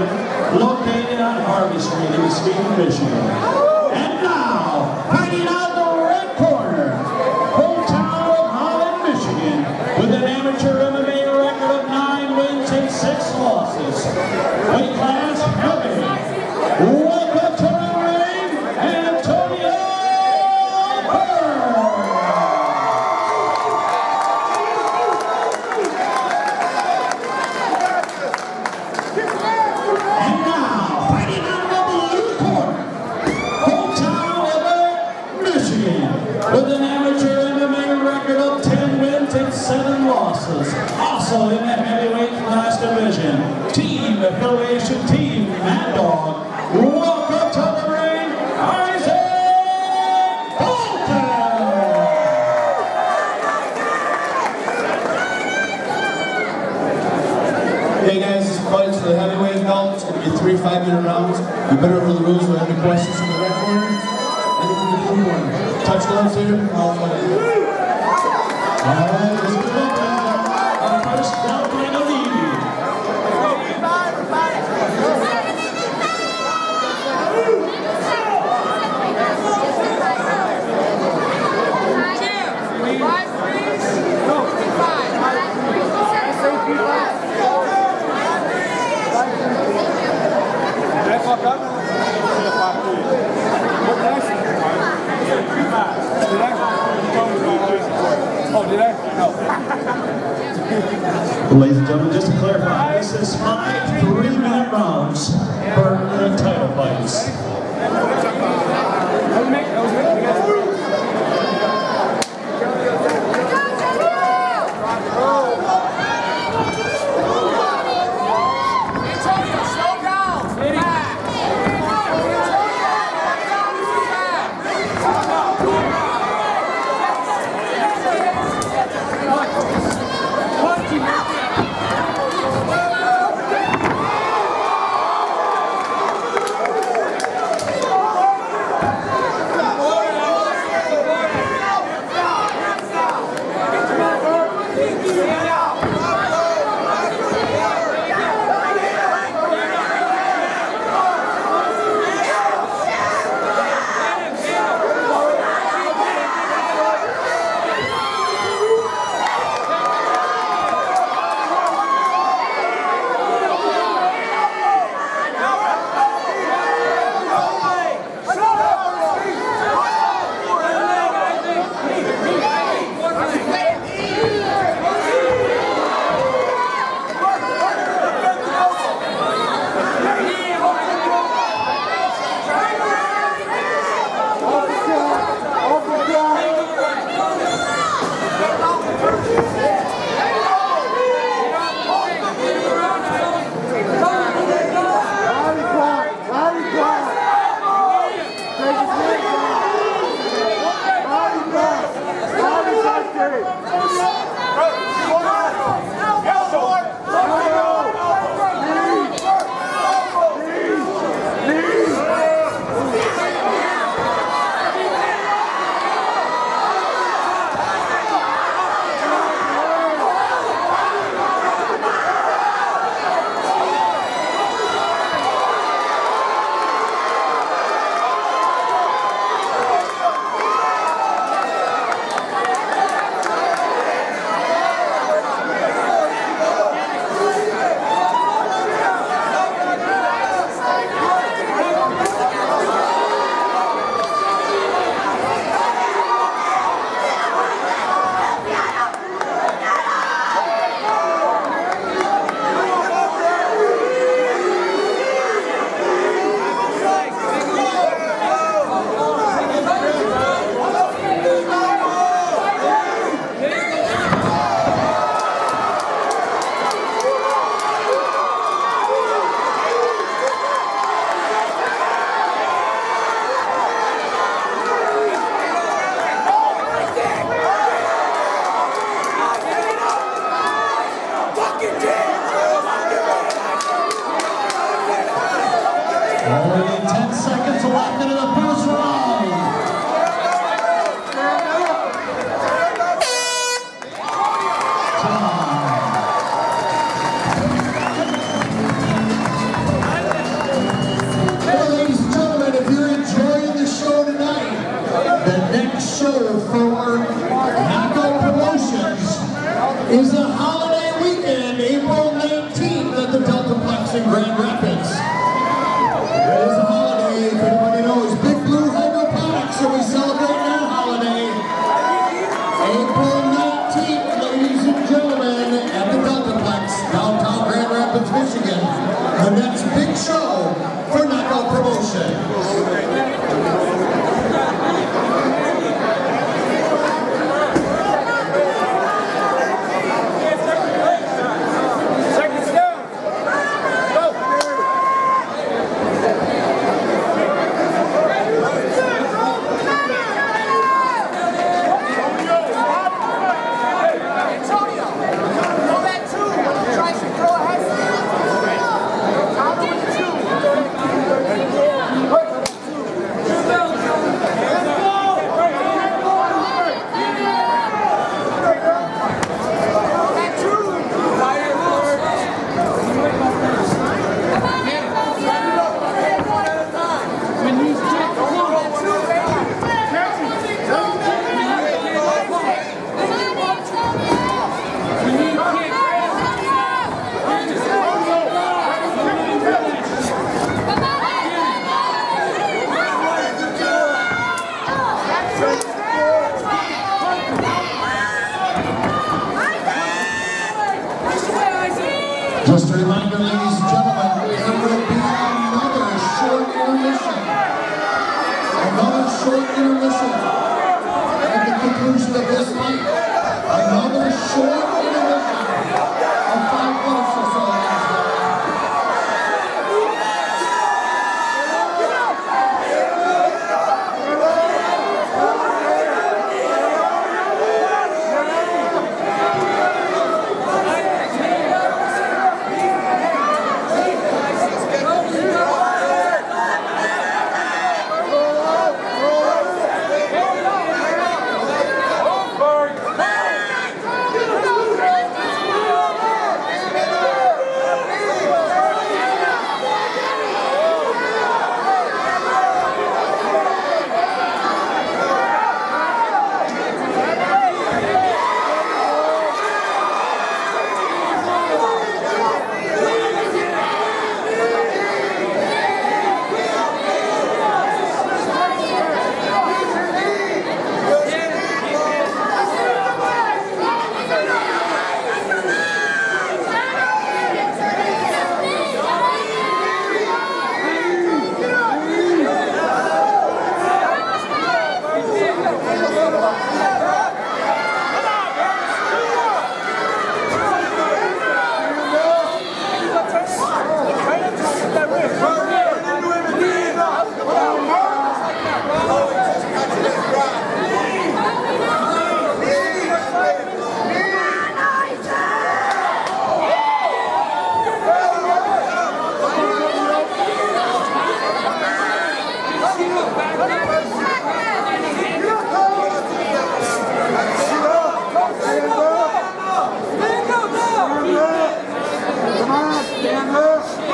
ladies located on Harvey Street in Muskegon, Michigan. And now, out the 7 losses. Also in the heavyweight class division, team affiliation team Mad Dog. Welcome to the ring, Isaac Bolton. Hey guys, this fight's for the heavyweight belt. It's going to be three five-minute rounds. You better over the rules if you have any questions from the red corner. Any from the. Touchdowns here. I'll fight. All right, clarify, this 10 seconds left into the Just a reminder, ladies and gentlemen, there will be another short intermission. Another short intermission. At the conclusion of this fight, terra.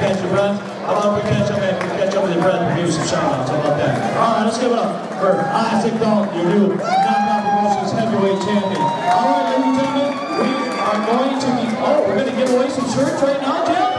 Catch your breath. How about we catch up and we catch up with your breath and give you some shout outs? How about that? Alright, let's give it up for Isaac Dalton, your new knockout promotions heavyweight champion. Alright, ladies and gentlemen, we are going to be oh, we're gonna give away some shirts right now, gentlemen.